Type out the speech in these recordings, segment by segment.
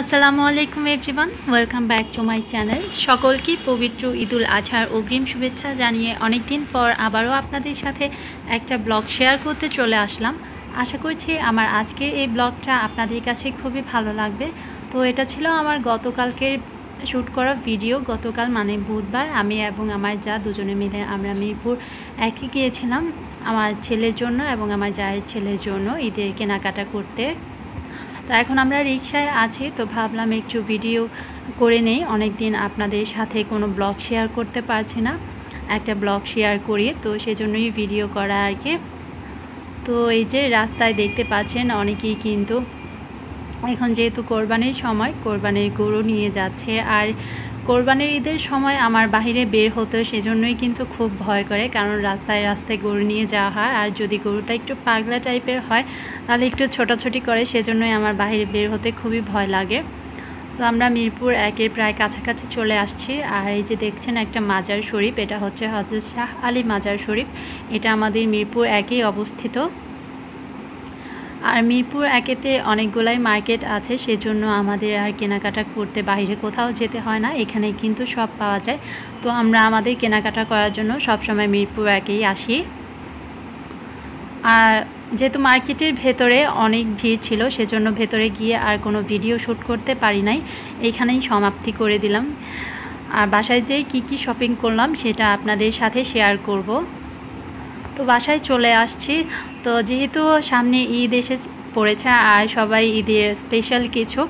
আসসালামু আলাইকুম everyone welcome back to my channel সকলকে পবিত্র ঈদুল আজহার অগ্রিম শুভেচ্ছা জানিয়ে অনেক দিন পর আবারও আপনাদের সাথে একটা ব্লগ শেয়ার করতে চলে আসলাম। আশা করছি আমার আজকের এই ব্লগটা আপনাদের কাছে খুবই ভালো লাগবে। তো এটা ছিল আমার গতকালকের শ্যুট করা ভিডিও গতকাল মানে বুধবার আমি এবং আমার যা দুজনে মিলে আমরা মিরপুর একই গিয়েছিলাম, আমার ছেলের জন্য এবং আমার জায়ের ছেলের জন্য ঈদের কেনাকাটা করতে। তো এখন আমরা রিক্সায় আছি, তো ভাবলাম একটু ভিডিও করে নেই। অনেক দিন আপনাদের সাথে কোনো ব্লগ শেয়ার করতে পারছি না। একটা ব্লগ শেয়ার করি, তো সেজন্যই ভিডিও করা আর কি। তো এই যে রাস্তায় দেখতে পাচ্ছেন অনেকেই কিন্তু। এখন যেহেতু কোরবানির সময়, কোরবানির গরু নিয়ে যাচ্ছে। আর কোরবানির ঈদের সময় আমার বাহিরে বের হতো সেজন্যই কিন্তু খুব ভয় করে, কারণ রাস্তায় রাস্তায় গরু নিয়ে যাওয়া হয়। আর যদি গরুটা একটু পাগলা টাইপের হয়, তাহলে একটু ছোটাছুটি করে, সেজন্যই আমার বাহিরে বের হতে খুবই ভয় লাগে। তো আমরা মিরপুর একের প্রায় কাছাকাছি চলে আসছি। আর এই যে দেখছেন একটা মাজার শরীফ, এটা হচ্ছে হজরত শাহ আলী মাজার শরীফ। এটা আমাদের মিরপুর একেই অবস্থিত। আর মিরপুর একেতে অনেকগুলাই মার্কেট আছে, সেজন্য আমাদের আর কেনাকাটা করতে বাইরে কোথাও যেতে হয় না, এখানে কিন্তু সব পাওয়া যায়। তো আমরা আমাদের কেনাকাটা করার জন্য সবসময় মিরপুর একেই আসি। আর যেহেতু মার্কেটের ভেতরে অনেক ভিড় ছিল, সেজন্য ভেতরে গিয়ে আর কোনো ভিডিও শ্যুট করতে পারি নাই। এইখানেই সমাপ্তি করে দিলাম। আর বাসায় যেয়ে কী কী শপিং করলাম, সেটা আপনাদের সাথে শেয়ার করব। তো বাসায় চলে আসছি। তো যেহেতু সামনে ঈদ এসে পড়েছে আর সবাই ঈদের স্পেশাল কিছু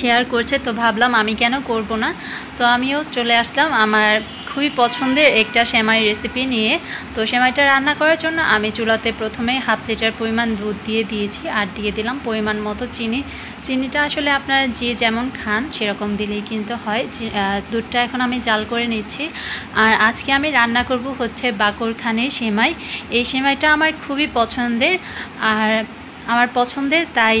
শেয়ার করছে, তো ভাবলাম আমি কেন করব না? তো আমিও চলে আসলাম আমার খুবই পছন্দের একটা সেমাই রেসিপি নিয়ে। তো সেমাইটা রান্না করার জন্য আমি চুলাতে প্রথমে হাফ লিটার পরিমাণ দুধ দিয়ে দিয়েছি আর দিয়ে দিলাম পরিমাণ মতো চিনি। চিনিটা আসলে আপনারা যে যেমন খান সেরকম দিলেই কিন্তু হয়। দুধটা এখন আমি জাল করে নিচ্ছি। আর আজকে আমি রান্না করব হচ্ছে বাকরখানের সেমাই। এই সেমাইটা আমার খুবই পছন্দের। আর আমার পছন্দের তাই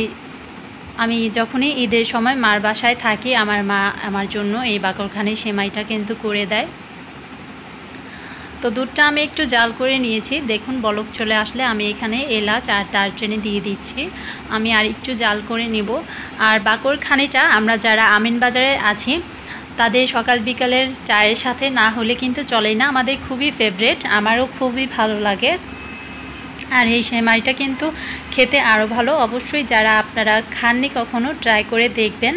আমি যখনই ঈদের সময় মার বাসায় থাকি আমার মা আমার জন্য এই বাকরখানি সেমাইটা কিন্তু করে দেয়। তো দুধটা আমি একটু জাল করে নিয়েছি। দেখুন, বলক চলে আসলে আমি এখানে এলাচ আর দারচিনি দিয়ে দিচ্ছি। আমি আর একটু জাল করে নিব। আর বাকরখানিটা আমরা যারা আমিন বাজারে আছি, তাদের সকাল বিকালের চায়ের সাথে না হলে কিন্তু চলেই না। আমাদের খুবই ফেভারেট আমারও খুবই ভালো লাগে। আর এই সেমাইটা কিন্তু খেতে আরও ভালো। অবশ্যই যারা আপনারা খাননি কখনো ট্রাই করে দেখবেন।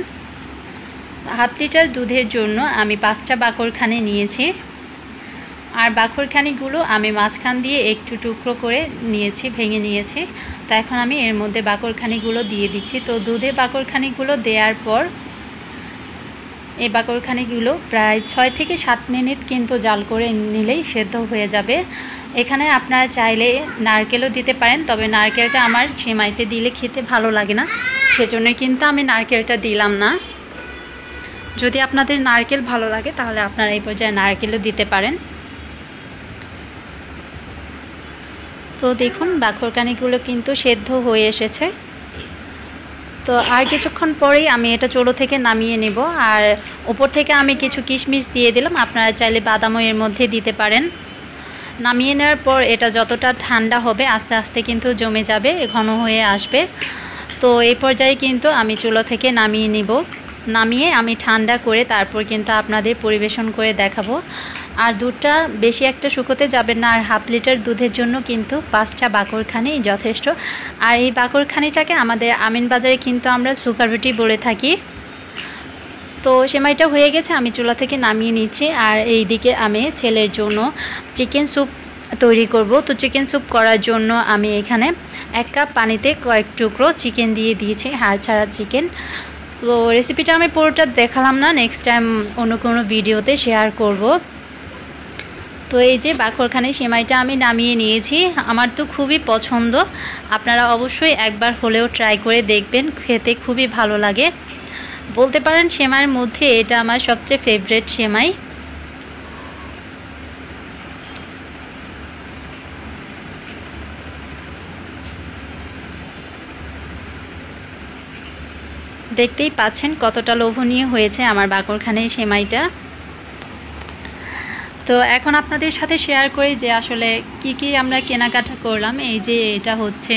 হাফ লিটার দুধের জন্য আমি পাঁচটা বাকরখানি নিয়েছি। আর বাকরখানিগুলো আমি মাঝখান দিয়ে একটু টুকরো করে নিয়েছি, ভেঙে নিয়েছি। তো এখন আমি এর মধ্যে বাকরখানিগুলো দিয়ে দিচ্ছি। তো দুধে বাকরখানিগুলো দেওয়ার পর এই বাকরখানিগুলো প্রায় ছয় থেকে সাত মিনিট কিন্তু জাল করে নিলেই সেদ্ধ হয়ে যাবে। এখানে আপনারা চাইলে নারকেলও দিতে পারেন, তবে নারকেলটা আমার সেমাইতে দিলে খেতে ভালো লাগে না। সেজন্যই কিন্তু আমি নারকেলটা দিলাম না। যদি আপনাদের নারকেল ভালো লাগে, তাহলে আপনারা এই পর্যায়ে নারকেলও দিতে পারেন। তো দেখুন বাখরকানিগুলো কিন্তু সেদ্ধ হয়ে এসেছে। তো আর কিছুক্ষণ পরেই আমি এটা চুলো থেকে নামিয়ে নেব। আর উপর থেকে আমি কিছু কিশমিশ দিয়ে দিলাম। আপনারা চাইলে বাদামও এর মধ্যে দিতে পারেন। নামিয়ে নেওয়ার পর এটা যতটা ঠান্ডা হবে, আস্তে আস্তে কিন্তু জমে যাবে, ঘন হয়ে আসবে। তো এই পর্যায়ে কিন্তু আমি চুলো থেকে নামিয়ে নিব। নামিয়ে আমি ঠান্ডা করে তারপর কিন্তু আপনাদের পরিবেশন করে দেখাবো। আর দুধটা বেশি একটা শুকোতে যাবে না, আর হাফ লিটার দুধের জন্য কিন্তু পাঁচটা বাকরখানি যথেষ্ট। আর এই বাকরখানিটাকে আমাদের আমিন বাজারে কিন্তু আমরা সুগার রুটি বলে থাকি। তো সেমাইটা হয়ে গেছে, আমি চুলা থেকে নামিয়ে নিচ্ছি। আর এই দিকে আমি ছেলের জন্য চিকেন স্যুপ তৈরি করব। তো চিকেন স্যুপ করার জন্য আমি এখানে এক কাপ পানিতে কয়েক টুকরো চিকেন দিয়ে দিয়েছি, হাড় ছাড়া চিকেন। তো রেসিপিটা আমি পুরোটা দেখালাম না নেক্সট টাইম অন্য কোনো ভিডিওতে শেয়ার করব। তো এই যে বাখরখানে সেমাইটা আমি নামিয়ে নিয়েছি, আমার তো খুবই পছন্দ। আপনারা অবশ্যই একবার হলেও ট্রাই করে দেখবেন, খেতে খুবই ভালো লাগে। বলতে পারেন সেমাইয়ের মধ্যে এটা আমার সবচেয়ে ফেভারেট সেমাই। দেখতেই পাচ্ছেন কতটা লোভনীয় হয়েছে আমার বাকরখানের সেমাইটা। তো এখন আপনাদের সাথে শেয়ার করি যে আসলে কি কি আমরা কেনাকাটা করলাম। এই যে এটা হচ্ছে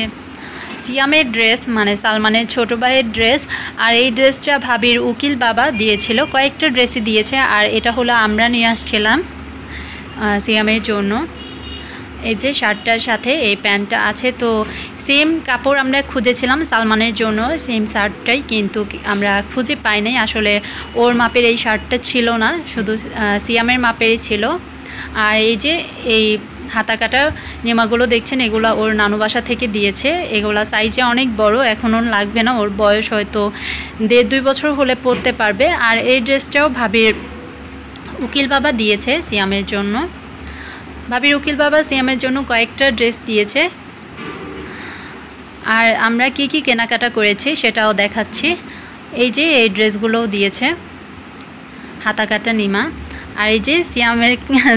সিয়ামের ড্রেস মানে সালমানের ছোটো ভাইয়ের ড্রেস আর এই ড্রেসটা ভাবির উকিল বাবা দিয়েছিল। কয়েকটা ড্রেসই দিয়েছে। আর এটা হলো আমরা নিয়ে আসছিলাম সিয়ামের জন্য। এই যে শার্টটার সাথে এই প্যান্টটা আছে, তো সেম কাপড় আমরা খুঁজেছিলাম সালমানের জন্য, সেম শার্টটাই কিন্তু আমরা খুঁজে পাই নাই। আসলে ওর মাপের এই শার্টটা ছিল না, শুধু সিয়ামের মাপেরই ছিল। আর এই যে এই হাতা কাটা নেমাগুলো দেখছেন, এগুলো ওর নানু বাসা থেকে দিয়েছে। এগুলা সাইজে অনেক বড়, এখনও লাগবে না, ওর বয়স হয়তো দেড় দুই বছর হলে পরতে পারবে। আর এই ড্রেসটাও ভাবির উকিল বাবা দিয়েছে সিয়ামের জন্য। ভাবির উকিল বাবা সিয়ামের জন্য কয়েকটা ড্রেস দিয়েছে। আর আমরা কি কি কেনাকাটা করেছি সেটাও দেখাচ্ছি। এই যে এই ড্রেসগুলোও দিয়েছে। হাতা কাটা নিমা। আর এই যে সিয়ামের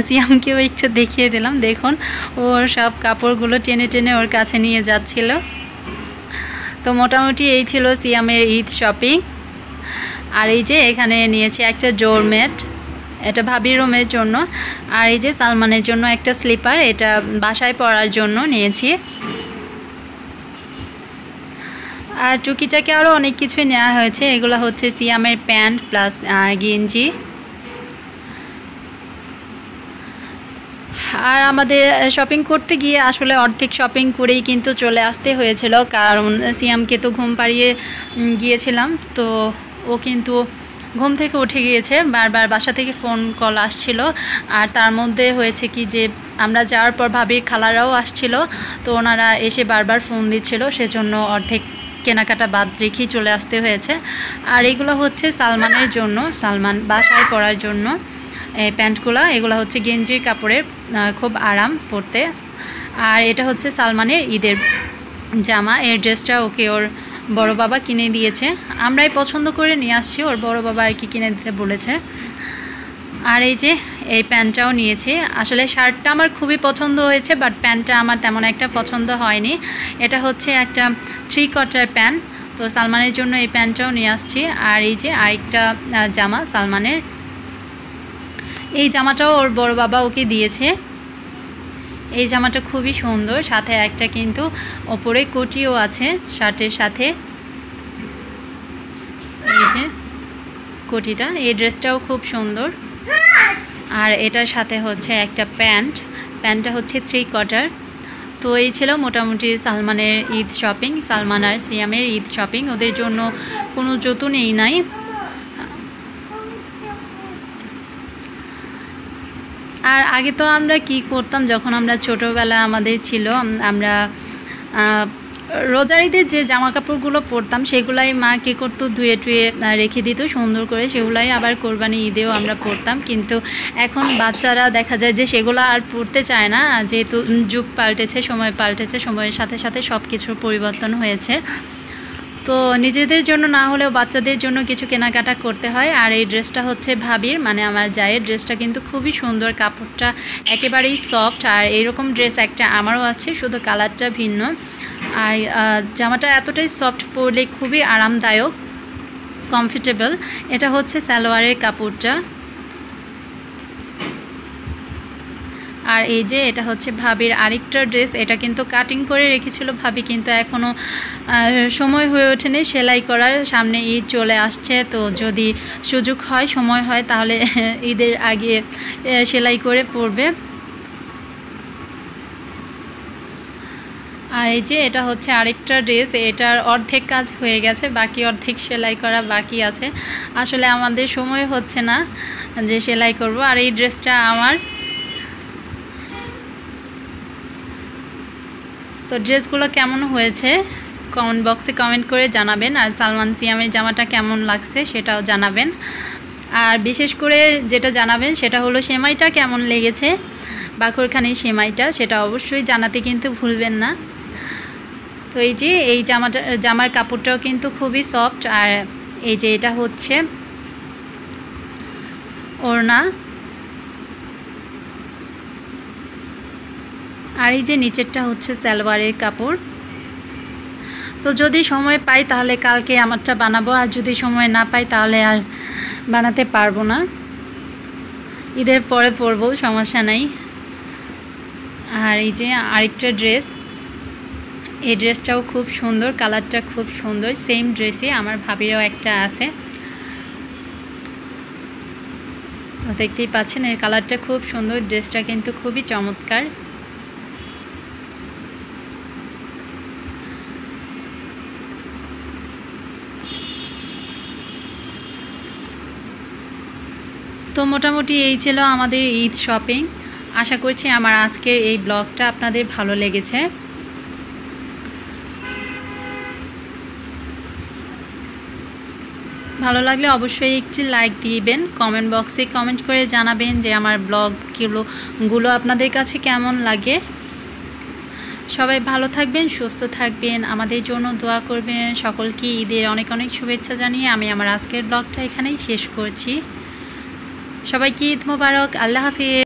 সিয়ামকেও একটু দেখিয়ে দিলাম। দেখুন, ওর সব কাপড়গুলো টেনে টেনে ওর কাছে নিয়ে যাচ্ছিল। তো মোটামুটি এই ছিল সিয়ামের ঈদ শপিং। আর এই যে এখানে নিয়েছি একটা ডোরমেট এটা ভাবি রুমের জন্য। আর এই যে সালমানের জন্য একটা স্লিপার, এটা বাসায় পরার জন্য নিয়েছি। আর টুকিটাকে আরও অনেক কিছুই নেওয়া হয়েছে। এগুলো হচ্ছে সিয়ামের প্যান্ট প্লাস গেঞ্জি। আর আমাদের শপিং করতে গিয়ে আসলে অর্ধেক শপিং করেই কিন্তু চলে আসতে হয়েছিল। কারণ সিয়ামকে তো ঘুম পাড়িয়ে গিয়েছিলাম। তো ও কিন্তু ঘুম থেকে উঠে গিয়েছে, বারবার বাসা থেকে ফোন কল আসছিল। আর তার মধ্যে হয়েছে কি যে, আমরা যাওয়ার পর ভাবির খালারাও আসছিল, তো ওনারা এসে বারবার ফোন দিচ্ছিল, সেজন্য অর্ধেক কেনাকাটা বাদ রেখেই চলে আসতে হয়েছে। আর এগুলো হচ্ছে সালমানের জন্য, সালমান বাসায় পরার জন্য। এই প্যান্টগুলো, এগুলো হচ্ছে গেঞ্জির কাপড়ের খুব আরাম পরতে। আর এটা হচ্ছে সালমানের ঈদের জামা, এর ড্রেসটা ওকে ওর বড় বাবা কিনে দিয়েছে। আমরাই পছন্দ করে নিয়ে আসছি, ওর বড় বাবা আর কি কিনে দিতে বলেছে। আর এই যে, এই প্যান্টটাও নিয়েছি। আসলে শার্টটা আমার খুবই পছন্দ হয়েছে বাট প্যান্টটা আমার তেমন একটা পছন্দ হয়নি। এটা হচ্ছে একটা থ্রি কোয়ার্টার প্যান্ট। তো সালমানের জন্য এই প্যান্টটাও নিয়ে আসছি। আর এই যে আরেকটা জামা সালমানের। এই জামাটাও ওর বড় বাবা ওকে দিয়েছে। এই জামাটা খুবই সুন্দর, সাথে একটা কিন্তু ওপরে কোটিও আছে, শার্টের সাথে। এই যে কোটিটা, এই ড্রেসটাও খুব সুন্দর। আর এটার সাথে হচ্ছে একটা প্যান্ট, প্যান্টটা হচ্ছে থ্রি কোয়ার্টার। তো এই ছিল মোটামুটি সালমানের ঈদ শপিং, সালমান আর সিয়ামের ঈদ শপিং। ওদের জন্য কোনো যতু নেই নাই। আর আগে তো আমরা কি করতাম, যখন আমরা ছোটোবেলা আমাদের ছিল আমরা রোজারিদের যে জামা কাপড়গুলো পরতাম, সেগুলাই মা কী করতো, ধুয়ে টুয়ে রেখে দিত, সুন্দর করে। সেগুলাই আবার কোরবানি ঈদেও আমরা পরতাম। কিন্তু এখন বাচ্চারা দেখা যায় যে সেগুলো আর পরতে চায় না। যেহেতু যুগ পাল্টেছে, সময় পাল্টেছে, সময়ের সাথে সাথে সব কিছুর পরিবর্তন হয়েছে। তো নিজেদের জন্য না হলেও বাচ্চাদের জন্য কিছু কেনাকাটা করতে হয়। আর এই ড্রেসটা হচ্ছে ভাবির মানে আমার জায়ের ড্রেসটা কিন্তু খুবই সুন্দর, কাপড়টা একেবারেই সফট। আর এইরকম ড্রেস একটা আমারও আছে, শুধু কালারটা ভিন্ন। আর জামাটা এতটাই সফট পরলে খুবই আরামদায়ক, কমফর্টেবল। এটা হচ্ছে সালোয়ারের কাপড়টা। আর এই যে এটা হচ্ছে ভাবির আরেকটা ড্রেস, এটা কিন্তু কাটিং করে রেখেছিল ভাবি, কিন্তু এখনও সময় হয়ে ওঠেনি সেলাই করার, সামনে ঈদ চলে আসছে, তো যদি সুযোগ হয়, সময় হয়, তাহলে ঈদের আগে সেলাই করে পরবে। আর এই যে এটা হচ্ছে আরেকটা ড্রেস, এটার অর্ধেক কাজ হয়ে গেছে, বাকি অর্ধেক সেলাই করা বাকি আছে। আসলে আমাদের সময় হচ্ছে না যে সেলাই করব, আর এই ড্রেসটা আমার তো ড্রেসগুলো কেমন হয়েছে? কমেন্ট বক্সে কমেন্ট করে জানাবেন। আর সালমান সিয়ামের জামাটা কেমন লাগছে সেটাও জানাবেন। আর বিশেষ করে যেটা জানাবেন সেটা হলো সেমাইটা কেমন লেগেছে? বাখরখানির সেমাইটা সেটা অবশ্যই জানাতে কিন্তু ভুলবেন না। তো এই যে এই জামাটা, জামার কাপড়টাও কিন্তু খুবই সফট। আর এই যে এটা হচ্ছে ওড়না। আর এই যে নিচেরটা হচ্ছে সালোয়ারের কাপড়। তো যদি সময় পাই তাহলে কালকে আমারটা বানাবো, আর যদি সময় না পাই তাহলে আর বানাতে পারব না। ঈদের পরে পরবো, সমস্যা নাই। আর এই যে আরেকটা ড্রেস, এই ড্রেসটাও খুব সুন্দর, কালারটা খুব সুন্দর, সেম ড্রেসই আমার ভাবিরও একটা আছে। তো দেখতেই পাচ্ছেন এর কালারটা খুব সুন্দর, ড্রেসটা কিন্তু খুবই চমৎকার। তো মোটামুটি এই ছিল আমাদের ঈদ শপিং। আশা করছি আমার আজকের এই ব্লগটা আপনাদের ভালো লেগেছে। ভালো লাগলে অবশ্যই একটি লাইক দিবেন, কমেন্ট বক্সে কমেন্ট করে জানাবেন যে আমার ব্লগগুলো, গুলো আপনাদের কাছে কেমন লাগে। সবাই ভালো থাকবেন, সুস্থ থাকবেন, আমাদের জন্য দোয়া করবেন। সকলকে ঈদের অনেক অনেক শুভেচ্ছা জানিয়ে আমি আমার আজকের ব্লগটা এখানেই শেষ করছি। সবাইকে ঈদ মোবারক আল্লাহ হাফিজ।